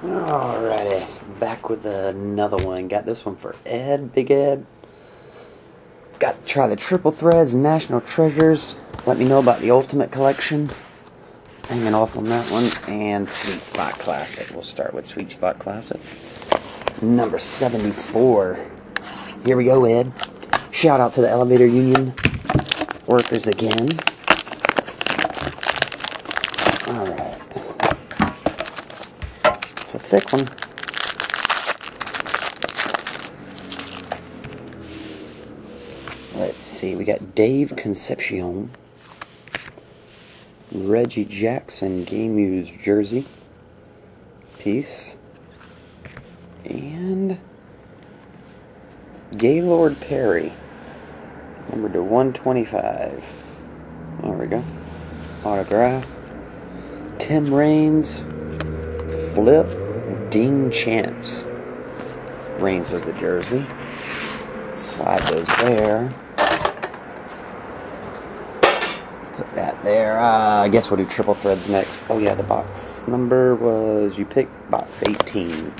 Alrighty, back with another one. Got this one for Ed, Big Ed. Got to try the Triple Threads National Treasures. Let me know about the Ultimate Collection. Hanging off on that one. And Sweet Spot Classic. We'll start with Sweet Spot Classic. Number 74. Here we go, Ed. Shout out to the Elevator Union workers again. Alright. It's a thick one. Let's see, we got Dave Concepcion, Reggie Jackson Game Used Jersey piece, and Gaylord Perry, number to 125. There we go. Autograph. Tim Raines, Flip, Dean Chance. Raines was the jersey. Slide those there. Put that there. Uh, I guess we'll do triple threads next. Oh yeah, the box number was you picked box 18.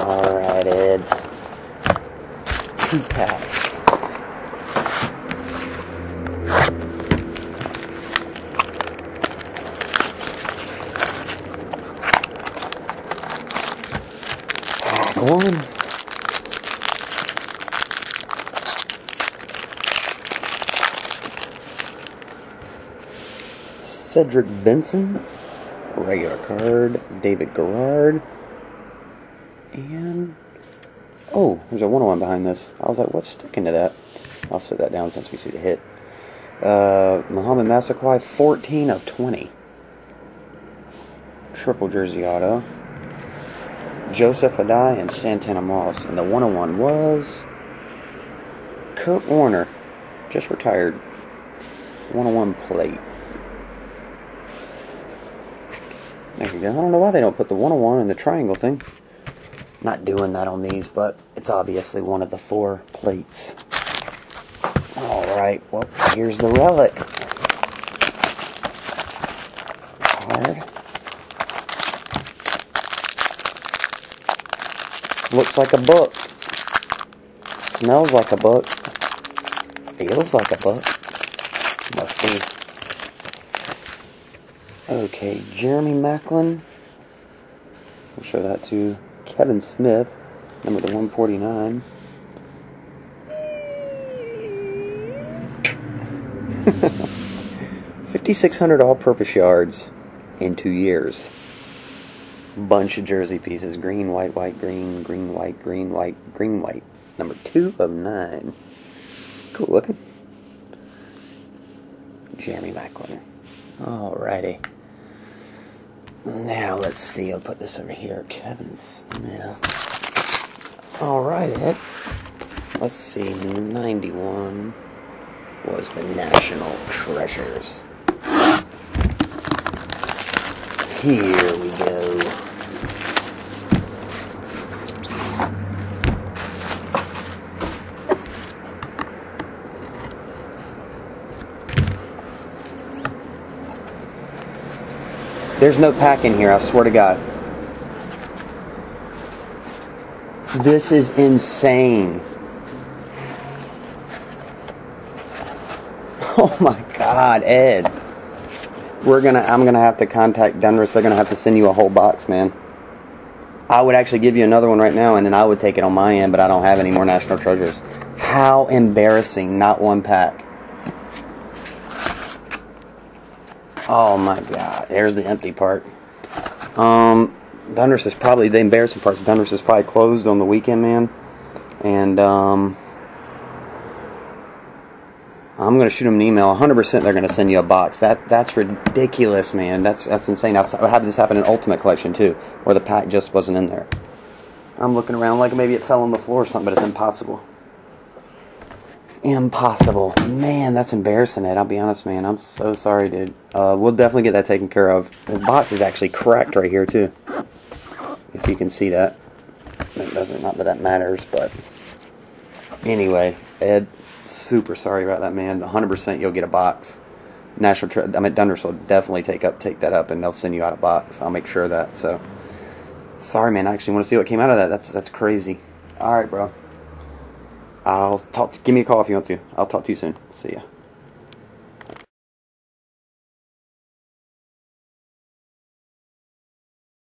Alright, Ed. Two packs. Pack one. Cedric Benson, regular card, David Garrard, and oh, there's a 101 behind this. I was like, what's sticking to that? I'll set that down since we see the hit. Uh, Mohamed Massaquoi, 14 of 20. Triple jersey auto. Joseph Addai and Santana Moss. And the 101 was Kurt Warner, just retired. 101 plate. There you go. I don't know why they don't put the 101 in the triangle thing. Not doing that on these, but it's obviously one of the four plates. Alright, well, here's the relic. Card. Looks like a book. Smells like a book. Feels like a book. Must be. Okay, Jeremy Maclin. I'll show that to Kevin Smith, number to 149. Fifty-six hundred all-purpose yards in two years. Bunch of jersey pieces: green, white, white, green, green, white, green, white, green, white. Number two of nine. Cool looking. Jeremy Maclin. Alrighty. Now let's see. I'll put this over here. Kevin's. Yeah. All right, Ed. Let's see. Ninety-one was the national treasures. Here we go. There's no pack in here, I swear to God. This is insane. Oh my God, Ed. We're gonna I'm gonna have to contact Donruss. They're gonna have to send you a whole box, man. I would actually give you another one right now and then I would take it on my end, but I don't have any more national treasures. How embarrassing, not one pack. Oh my god. There's the empty part. Um, Donruss is probably the embarrassing part. Donruss is probably closed on the weekend, man. And um, I'm gonna shoot them an email. 100% they're gonna send you a box. That that's ridiculous, man. That's that's insane. I've had this happen in Ultimate Collection too, where the pack just wasn't in there. I'm looking around like maybe it fell on the floor or something, but it's impossible. Impossible. Man, that's embarrassing, Ed. I'll be honest, man. I'm so sorry, dude. Uh, we'll definitely get that taken care of. The box is actually cracked right here, too. If you can see that. It doesn't, not that that matters, but Anyway, Ed, super sorry about that, man. 100% you'll get a box. National, Tre- I mean, Donruss will definitely take up take that up, and they'll send you out a box. I'll make sure of that. So, sorry, man. I actually want to see what came out of that. That's that's crazy. All right, bro. I'll talk. Give me a call if you want to. I'll talk to you soon. See ya.